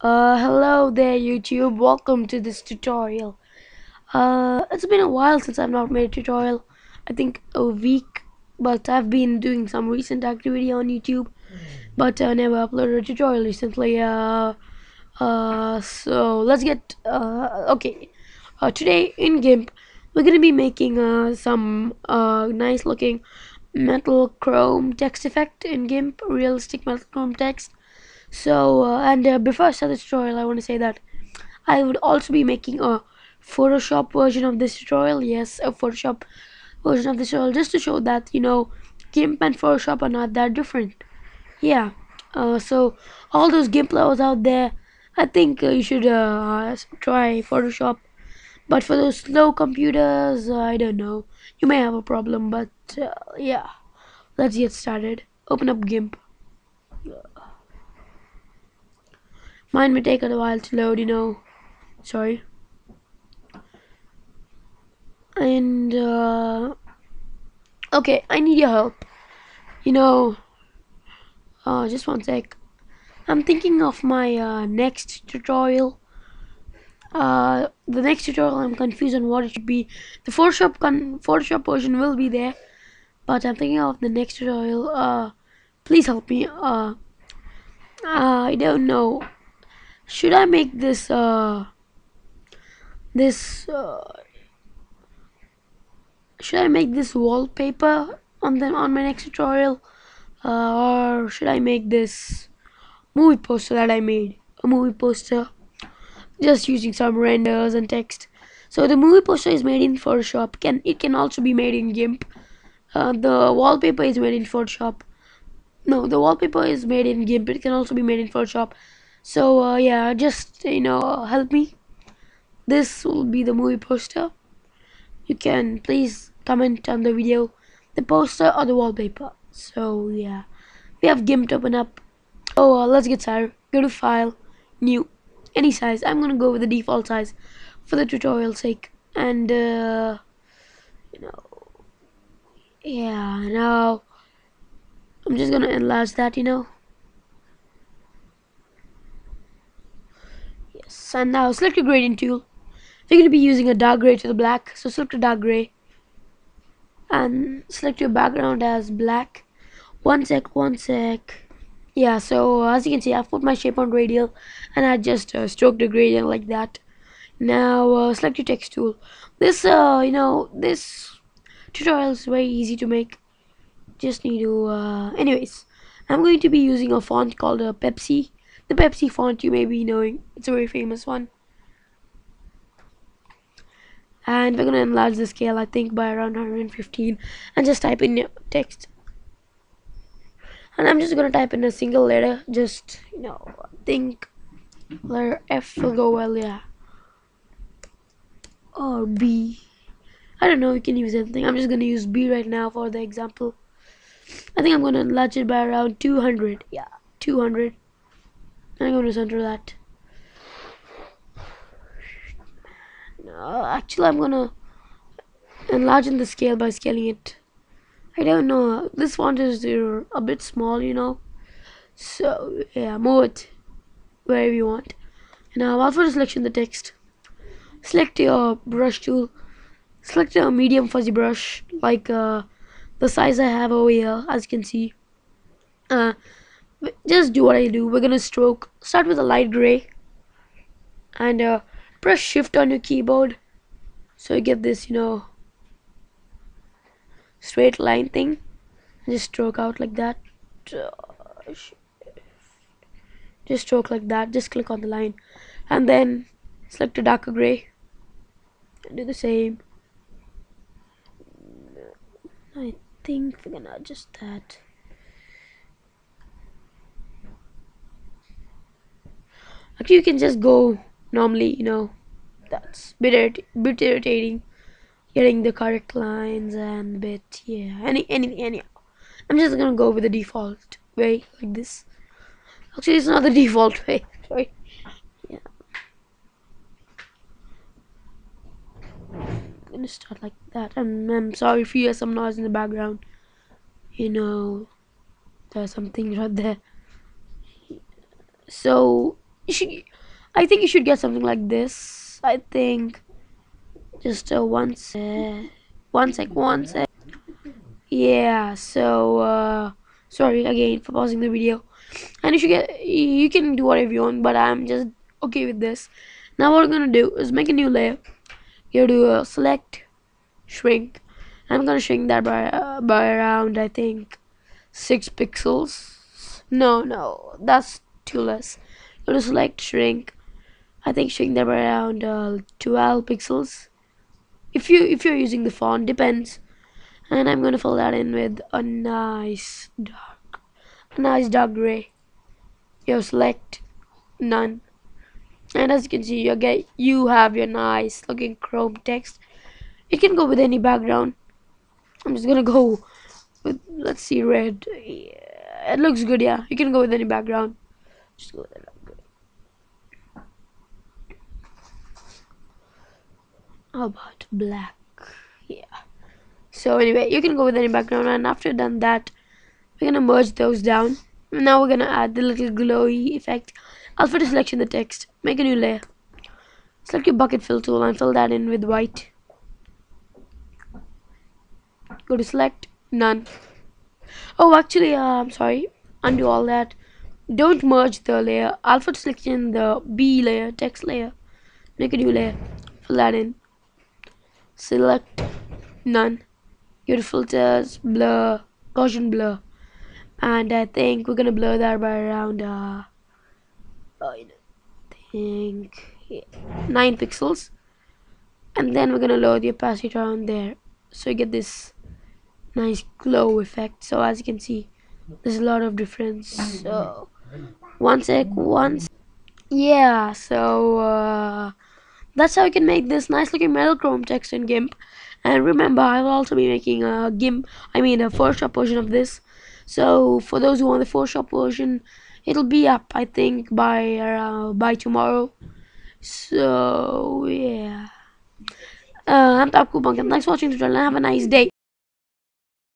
Uh, hello there YouTube, welcome to this tutorial. Uh, it's been a while since I've not made a tutorial, I think a week, but I've been doing some recent activity on YouTube, but I never uploaded a tutorial recently. Uh, uh, so let's get, uh, okay, uh, today in GIMP, we're gonna be making uh, some uh, nice looking metal chrome text effect in GIMP, realistic metal chrome text so uh, and uh, before I start the tutorial I want to say that I would also be making a Photoshop version of this tutorial. Yes a Photoshop version of this tutorial just to show that you know GIMP and Photoshop are not that different. Yeah uh, so all those GIMP lovers out there I think uh, you should uh, try Photoshop. But for those slow computers I don't know. You may have a problem but uh, yeah let's get started. Open up GIMP Mine may take a while to load, you know. Sorry. And, uh, okay, I need your help. You know, uh, just one sec. I'm thinking of my uh, next tutorial. Uh, the next tutorial, I'm confused on what it should be. The Photoshop con Photoshop version will be there, but I'm thinking of the next tutorial. Uh, please help me. Uh, I don't know should I make this uh this uh, should I make this wallpaper on them on my next tutorial? Uh, or should I make this movie poster that I made? A movie poster. Just using some renders and text. So the movie poster is made in Photoshop. Can it can also be made in GIMP. Uh, the wallpaper is made in Photoshop. No the wallpaper is made in GIMP. It can also be made in Photoshop so uh, yeah just you know help me. This will be the movie poster. You can please comment on the video. The poster or the wallpaper. So yeah. We have GIMP open up. Oh uh, let's get started. Go to file. New. Any size. I'm gonna go with the default size for the tutorial sake. And uh, you know. Yeah now. I'm just gonna enlarge that you know and now select your gradient tool we're going to be using a dark gray to the black so select a dark gray. And select your background as black. One sec one sec. Yeah so as you can see I've put my shape on radial and I just uh, stroked the gradient like that. Now uh, select your text tool. This uh, you know this tutorial is very easy to make. Just need to uh, anyways I'm going to be using a font called uh, Pepsi. The Pepsi font you may be knowing. It's a very famous one. And we're going to enlarge the scale, I think, by around 115. And just type in text. And I'm just going to type in a single letter. Just, you know, think letter F will go well, yeah. Or B. I don't know, you can use anything. I'm just going to use B right now for the example. I think I'm going to enlarge it by around 200. Yeah, 200. I'm going to center that. No, actually, I'm gonna enlarge the scale by scaling it. I don't know. This font is a bit small, you know. So yeah, move it wherever you want. Now, Alpha to selection the text, select your brush tool. Select a medium fuzzy brush, like uh, the size I have over here, as you can see. Uh, just do what I do. We're gonna stroke. Start with a light gray, and uh, press Shift on your keyboard, so you get this, you know, straight line thing. Just stroke out like that. Just stroke like that. Just click on the line, and then select a darker gray. And do the same. I think we're gonna adjust that. Actually, you can just go normally, you know. That's bit, bit irritating. Getting the correct lines and bit, yeah. Any, any, any. I'm just gonna go with the default way, like this. Actually, it's not the default way. Sorry. Yeah. I'm gonna start like that. And I'm sorry if you hear some noise in the background. You know, there's something right there. So you should I think you should get something like this I think. Just uh, one sec one sec one sec. Yeah so uh sorry again for pausing the video. And you should get you can do whatever you want but I'm just okay with this. Now what we're gonna do is make a new layer. You do a select shrink. I'm gonna shrink that by uh, by around I think six pixels. No no that's too less. You to select shrink I think showing them around uh, 12 pixels. If you if you're using the font depends. And I'm gonna fill that in with a nice dark a nice dark gray. You select none. And as you can see you get you have your nice looking chrome text. You can go with any background. I'm just gonna go with let's see red. Yeah, it looks good yeah. You can go with any background. Just go with how about black. Yeah. So anyway you can go with any background and after done that we're gonna merge those down. Now we're gonna add the little glowy effect. Alpha to selection the text. Make a new layer. Select your bucket fill tool and fill that in with white. Go to select. None. Oh actually uh, I'm sorry. Undo all that. Don't merge the layer. Alpha to selection the B layer text layer. Make a new layer. Fill that in select. None. To filters blur. Gaussian blur. And I think we're gonna blur that by around uh, I think yeah, 9 pixels. And then we're gonna lower the opacity around there. So you get this nice glow effect. So as you can see there's a lot of difference. So one sec once yeah so uh, that's how you can make this nice looking metal chrome text in GIMP. And remember I will also be making a GIMP I mean a Photoshop version of this. So for those who want the Photoshop version it'll be up I think by uh, by tomorrow. So yeah. Uh, I'm Punk and thanks for watching the tutorial and have a nice day